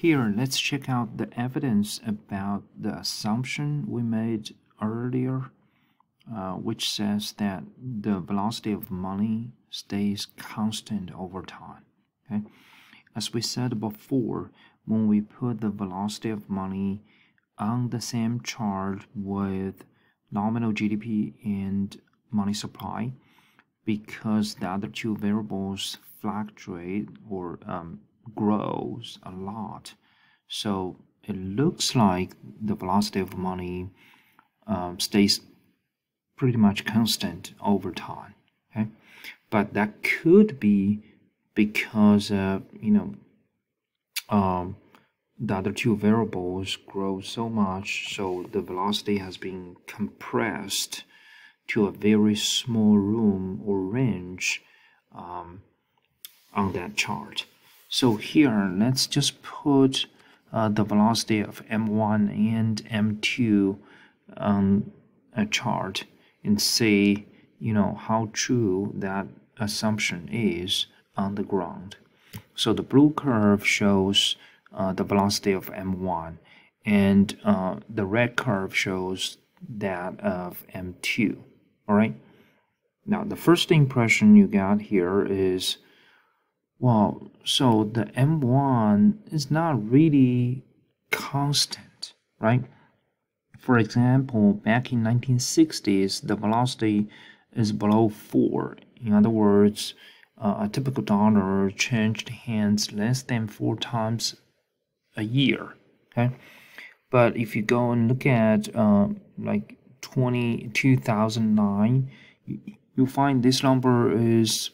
Here, let's check out the evidence about the assumption we made earlier, uh, which says that the velocity of money stays constant over time. Okay, as we said before, when we put the velocity of money on the same chart with nominal GDP and money supply, because the other two variables fluctuate or um, grows a lot. So it looks like the velocity of money um, stays pretty much constant over time. Okay, but that could be because of you know um, the other two variables grow so much, so the velocity has been compressed to a very small room or range um, on that chart. So here, let's just put uh, the velocity of m1 and m2 on a chart and see, you know, how true that assumption is on the ground. So the blue curve shows uh, the velocity of m1 and uh, the red curve shows that of m2 all right now the first impression you got here is well, so the M1 is not really constant, right? For example, back in 1960s, the velocity is below 4. In other words, uh, a typical dollar changed hands less than 4 times a year, okay? But if you go and look at uh, like 20, 2009, you, you find this number is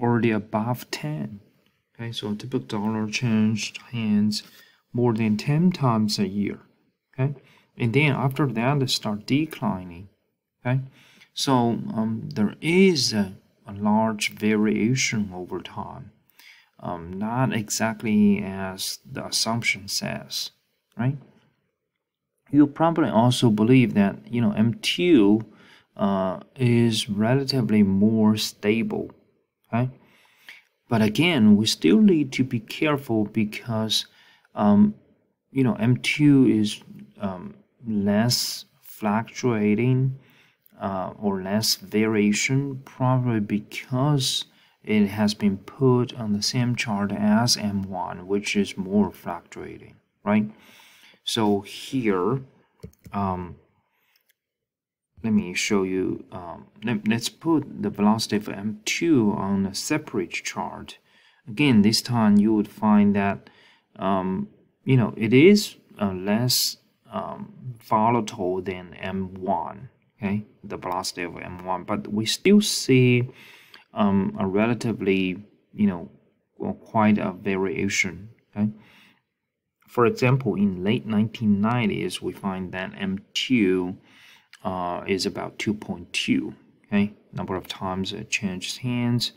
already above 10. Okay, so typical dollar changed hands more than 10 times a year. Okay, and then after that, they start declining. Okay, so um, there is a, a large variation over time. Um, not exactly as the assumption says, right? You probably also believe that you know M2 uh, is relatively more stable, But again, we still need to be careful because, um, you know, M2 is um, less fluctuating uh, or less variation, probably because it has been put on the same chart as M1, which is more fluctuating, right? So here, um, let me show you um, let, us put the velocity of m2 on a separate chart. Again this time you would find that um, you know it is uh, less um, volatile than m1 okay? The velocity of m1 but we still see um, a relatively you know well, quite a variation okay? For example in late 1990s we find that m2 uh, is about 2.2 okay? Number of times it changed hands.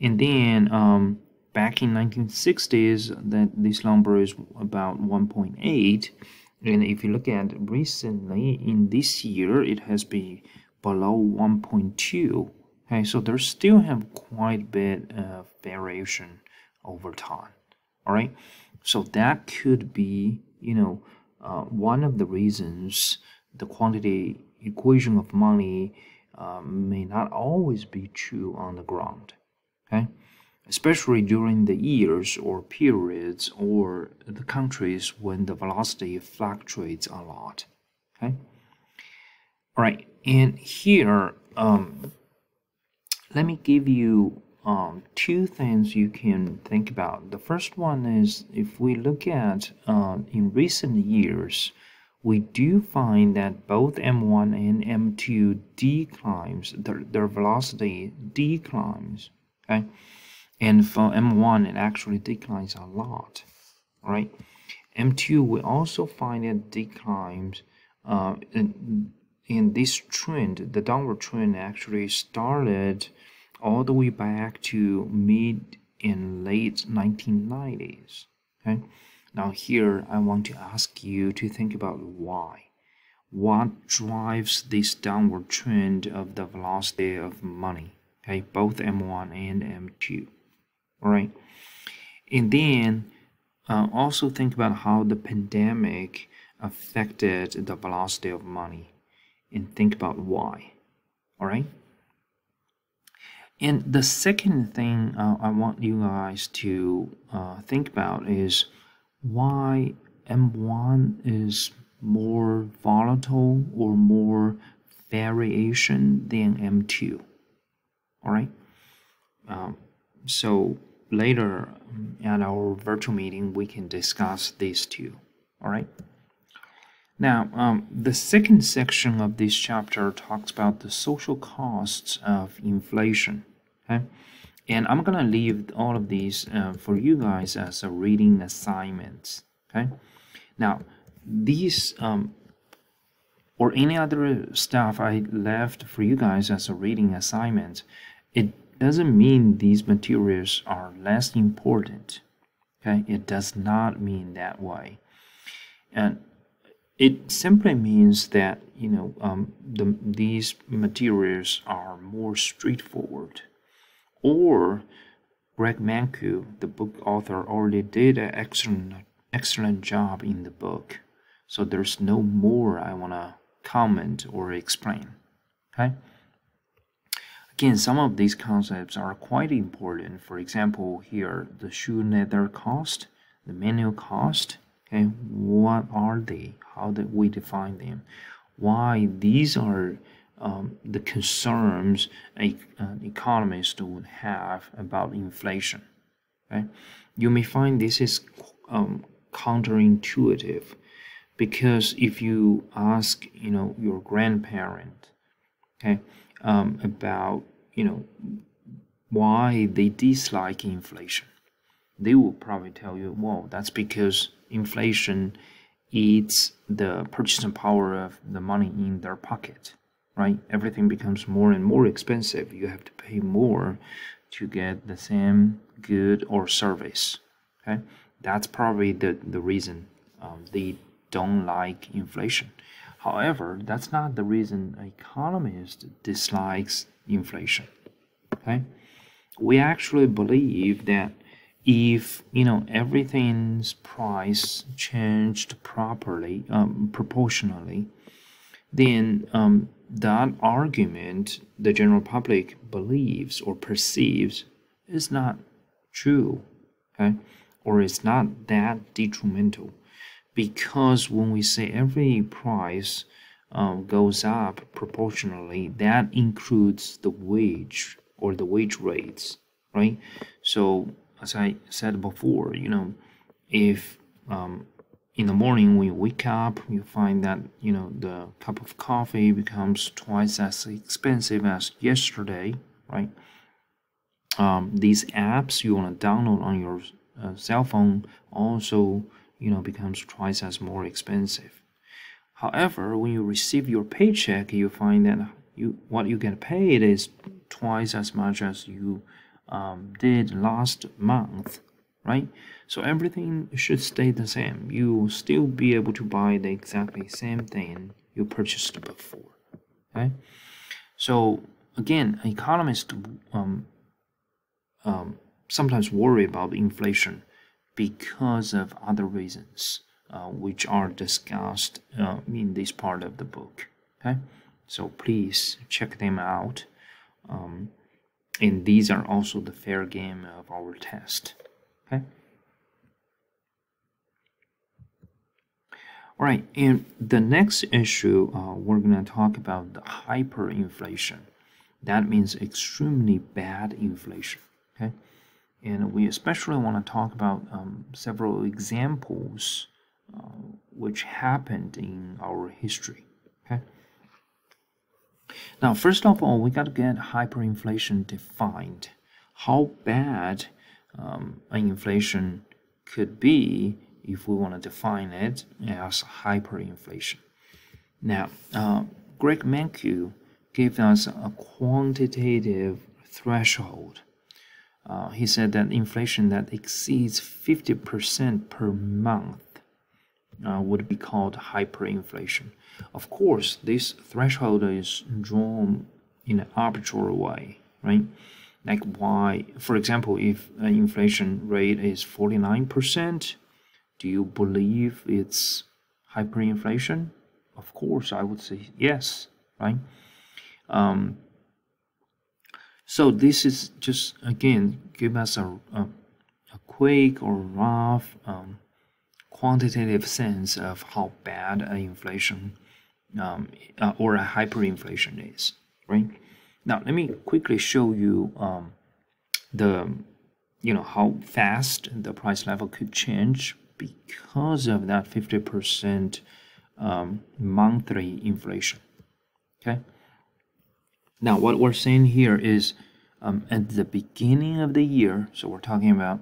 And then um, back in 1960s that this number is about 1.8 and if you look at recently in this year it has been below 1.2 okay? So there's still have quite a bit of variation over time all right? So that could be you know uh, one of the reasons the quantity equation of money um, may not always be true on the ground. Okay, especially during the years or periods or the countries when the velocity fluctuates a lot. Okay, all right, and here um, let me give you um, two things you can think about. The first one is if we look at uh, in recent years we do find that both m1 and m2 declines, their, their velocity declines, okay? And for m1, it actually declines a lot, right? m2, we also find it declines, uh, in, this trend, the downward trend actually started all the way back to mid and late 1990s, okay? Now here I want to ask you to think about why. What drives this downward trend of the velocity of money? Okay, both M1 and M2. All right. And then uh, also think about how the pandemic affected the velocity of money and think about why. All right. And the second thing uh, I want you guys to uh, think about is why M1 is more volatile or more variation than M2. All right. Um, so later um, at our virtual meeting, we can discuss these two. All right. Now, um, the second section of this chapter talks about the social costs of inflation. Okay, and I'm gonna leave all of these uh, for you guys as a reading assignment. Okay, now these um, or any other stuff I left for you guys as a reading assignment, it doesn't mean these materials are less important. Okay, it does not mean that way. And it simply means that you know um, the, these materials are more straightforward. Or Greg Mankiw, the book author, already did an excellent excellent job in the book. So there's no more I want to comment or explain. Okay. Again, some of these concepts are quite important. For example, here the shoe leather cost, the menu cost. Okay, what are they? How do we define them? Why these are um, the concerns a, an economist would have about inflation. Okay, you may find this is um, counterintuitive because if you ask you know your grandparent okay um, about you know why they dislike inflation they will probably tell you well that's because inflation eats the purchasing power of the money in their pocket right everything becomes more and more expensive you have to pay more to get the same good or service okay that's probably the, the reason um, they don't like inflation. However, that's not the reason an economist dislikes inflation. Okay, we actually believe that if you know everything's price changed properly, um, proportionally, then um, that argument the general public believes or perceives is not true. Okay or it's not that detrimental because when we say every price um, goes up proportionally that includes the wage or the wage rates right so as i said before you know if um, in the morning when you wake up you find that you know the cup of coffee becomes twice as expensive as yesterday right? Um, these apps you want to download on your uh, cell phone also you know becomes twice as more expensive. However when you receive your paycheck you find that you what you get paid is twice as much as you um, did last month right so everything should stay the same you will still be able to buy the exactly same thing you purchased before okay so again economists um, um, sometimes worry about inflation because of other reasons, uh, which are discussed uh, in this part of the book. Okay, so please check them out. Um, and these are also the fair game of our test. Okay. All right, and the next issue uh, we're going to talk about the hyperinflation. That means extremely bad inflation. Okay and we especially want to talk about um, several examples uh, which happened in our history. Okay. Now, first of all, we got to get hyperinflation defined. How bad um, an inflation could be if we want to define it as hyperinflation. Now, uh, Greg Mankiw gave us a quantitative threshold uh, he said that inflation that exceeds 50% per month uh, would be called hyperinflation. Of course, this threshold is drawn in an arbitrary way, right? Like why, for example, if an inflation rate is 49%, do you believe it's hyperinflation? Of course, I would say yes, right? Um, so this is just again give us a, a, a quick or rough um, quantitative sense of how bad an inflation um, uh, or a hyperinflation is, right? Now let me quickly show you um, the you know how fast the price level could change because of that 50% um, monthly inflation. Okay. Now, what we're saying here is um, at the beginning of the year, so we're talking about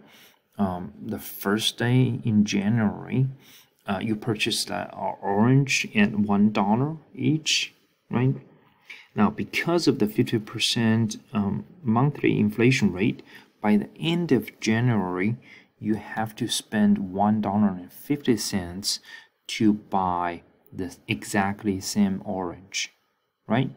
um, the first day in January, uh, you purchased that orange at one dollar each, right? Now, because of the 50% um, monthly inflation rate, by the end of January, you have to spend $1.50 to buy the exactly same orange, right?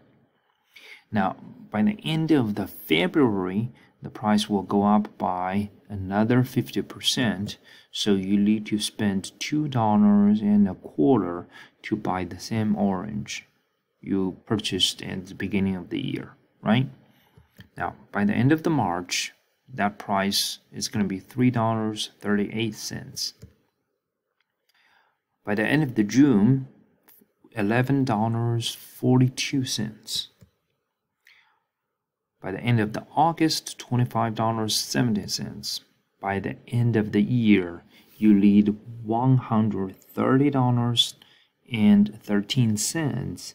Now, by the end of the February, the price will go up by another 50%, so you need to spend $2 and a quarter to buy the same orange you purchased at the beginning of the year, right? Now, by the end of the March, that price is going to be $3.38. By the end of the June, $11.42. By the end of the August, $25.70. By the end of the year, you need $130.13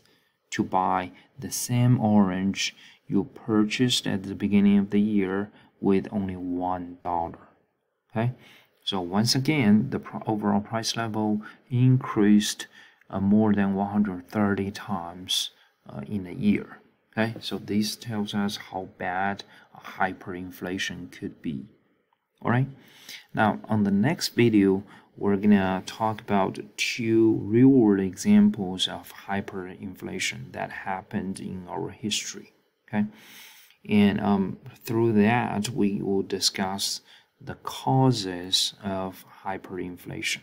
to buy the same orange you purchased at the beginning of the year with only one dollar. Okay? So once again the overall price level increased uh, more than 130 times uh, in a year. Okay? So this tells us how bad hyperinflation could be all right? Now on the next video we're gonna talk about two real world examples of hyperinflation that happened in our history okay? And um, through that we will discuss the causes of hyperinflation